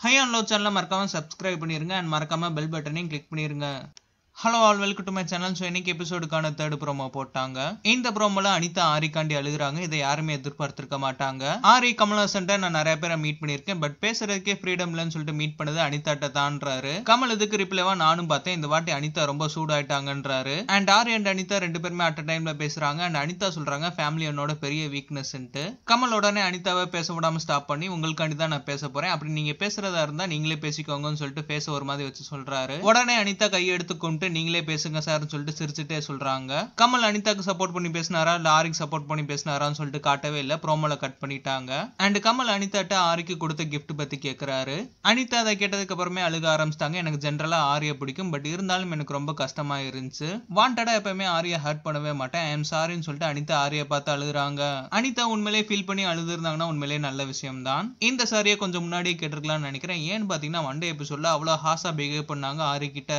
High and low சேனலை மறக்காமல் subscribe பண்ணிருங்க. அண்ட் மறக்காமல் பெல் பட்டனையும் கிளிக் பண்ணிடுங்க hello all welcome to my channel so இன்னைக்கு எபிசோடுக்கான தேர்ட் ப்ரோமோ போட்டாங்க. இந்த ப்ரோமோல அனிதா ஆரிக்காண்டி அழுகுறாங்க. இதை யாருமே எதிர்பார்த்திருக்க மாட்டாங்க. ஆரி கமல்ஹாசன்ட்ட நான் நிறைய பேரை மீட் பண்ணியிருக்கேன். பட் பேசுறதுக்கே ஃப்ரீடம் இல்லைன்னு சொல்லிட்டு மீட் பண்ணது அனிதாட்ட தான்றாரு. கமல் இதுக்கு ரிப்ளைவா நானும் பார்த்தேன். இந்த வாட்டி அனிதா ரொம்ப சூடாயிட்டாங்கன்றாரு. அண்ட் ஆரி அண்ட் அனிதா ரெண்டு பேருமே அட் டைம்ல பேசுறாங்க. அண்ட் அனிதா சொல்றாங்க ஃபேமிலி என்னோட பெரிய வீக்னஸ்ன்ட்டு கமல் உடனே அனிதாவை பேச விடாம ஸ்டாப் பண்ணி உங்களுக்காண்டி தான் நான் பேச போறேன். அப்படி நீங்க பேசுறதா இருந்தா நீங்களே பேசிக்கோங்கன்னு சொல்லிட்டு பேச ஒரு மாதிரி வச்சு சொல்றாரு. உடனே அனிதா கையை கையெடுத்து கொண்டு நீங்களே பேசுங்க சார்னு சொல்லிட்டு சிரிச்சுட்டே சொல்றாங்க. கமல் அனிதாக்கு சப்போர்ட் பண்ணி பேசினாரா? இல்ல ஆரிக்கு சப்போர்ட் பண்ணி பேசினாரான்னு சொல்லிட்டு காட்டவே இல்ல. ப்ரோமோல கட் பண்ணிட்டாங்க. அண்ட் கமல் அனிதாட்ட ஆரிக்கு கொடுத்த கிஃப்ட் பத்தி கேக்குறாரு. அனிதா அதை கேட்டதுக்கு அப்புறமே அழுக ஆரம்பிச்சிட்டாங்க. எனக்கு ஜென்ரலா ஆரிய பிடிக்கும். பட் இருந்தாலும் எனக்கு ரொம்ப கஷ்டமா இருந்துச்சு. வாண்டடா எப்பவுமே ஆரிய ஹர்ட் பண்ணவே மாட்டேன். ஐ எம் சாரின்னு சொல்லிட்டு அனிதா ஆரிய பார்த்து அழுகுறாங்க. அனிதா உண்மையிலே ஃபீல் பண்ணி அழுதுருந்தாங்கன்னா உண்மையிலே நல்ல விஷயம் தான் இந்த சாரியை கொஞ்சம் முன்னாடியே கேட்டிருக்கலாம்னு நினைக்கிறேன். ஏன்னு பாத்தீங்கன்னா வண்டே எபிசோட்ல அவ்வளவு ஹாசா பிஹேவ் பண்ணாங்க ஆரி கிட்ட